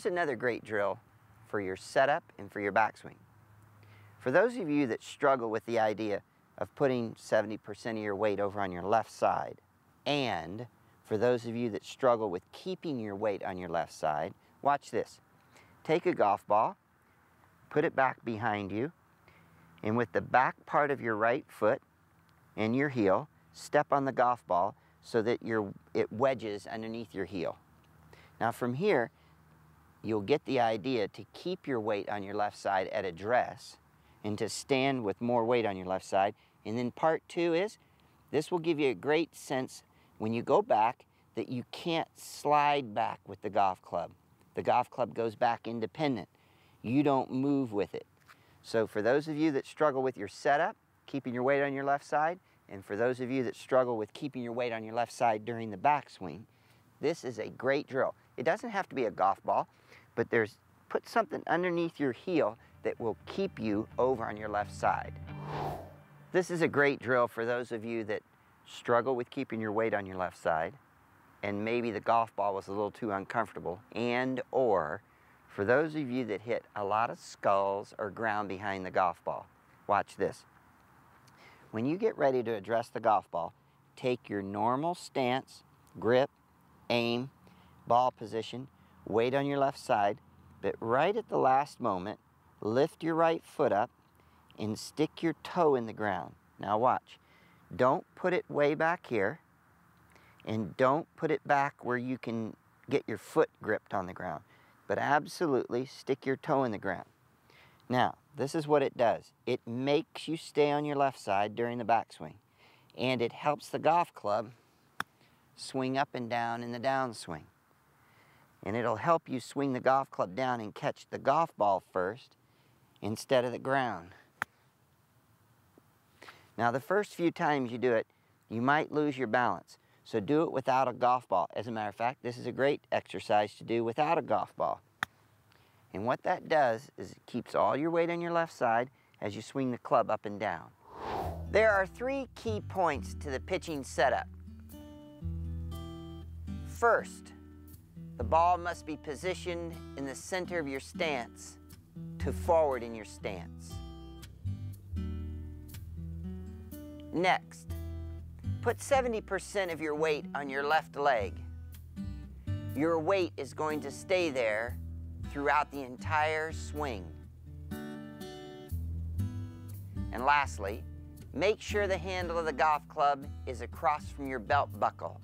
Here's another great drill for your setup and for your backswing. For those of you that struggle with the idea of putting 70% of your weight over on your left side, and for those of you that struggle with keeping your weight on your left side, watch this. Take a golf ball, put it back behind you, and with the back part of your right foot and your heel, step on the golf ball so that your, it wedges underneath your heel. Now from here, you'll get the idea to keep your weight on your left side at address and to stand with more weight on your left side. And then part two is, this will give you a great sense when you go back that you can't slide back with the golf club. The golf club goes back independent. You don't move with it. So for those of you that struggle with your setup, keeping your weight on your left side, and for those of you that struggle with keeping your weight on your left side during the backswing, this is a great drill. It doesn't have to be a golf ball, but there's put something underneath your heel that will keep you over on your left side. This is a great drill for those of you that struggle with keeping your weight on your left side and maybe the golf ball was a little too uncomfortable and or for those of you that hit a lot of skulls or ground behind the golf ball. Watch this. When you get ready to address the golf ball, take your normal stance, grip, aim, ball position, weight on your left side, but right at the last moment, lift your right foot up and stick your toe in the ground. Now watch. Don't put it way back here and don't put it back where you can get your foot gripped on the ground, but absolutely stick your toe in the ground. Now, this is what it does. It makes you stay on your left side during the backswing, and it helps the golf club swing up and down in the downswing. And it'll help you swing the golf club down and catch the golf ball first instead of the ground. Now the first few times you do it, you might lose your balance. So do it without a golf ball. As a matter of fact, this is a great exercise to do without a golf ball. And what that does is it keeps all your weight on your left side as you swing the club up and down. There are three key points to the pitching setup. First, the ball must be positioned in the center of your stance to forward in your stance. Next, put 70% of your weight on your left leg. Your weight is going to stay there throughout the entire swing. And lastly, make sure the handle of the golf club is across from your belt buckle.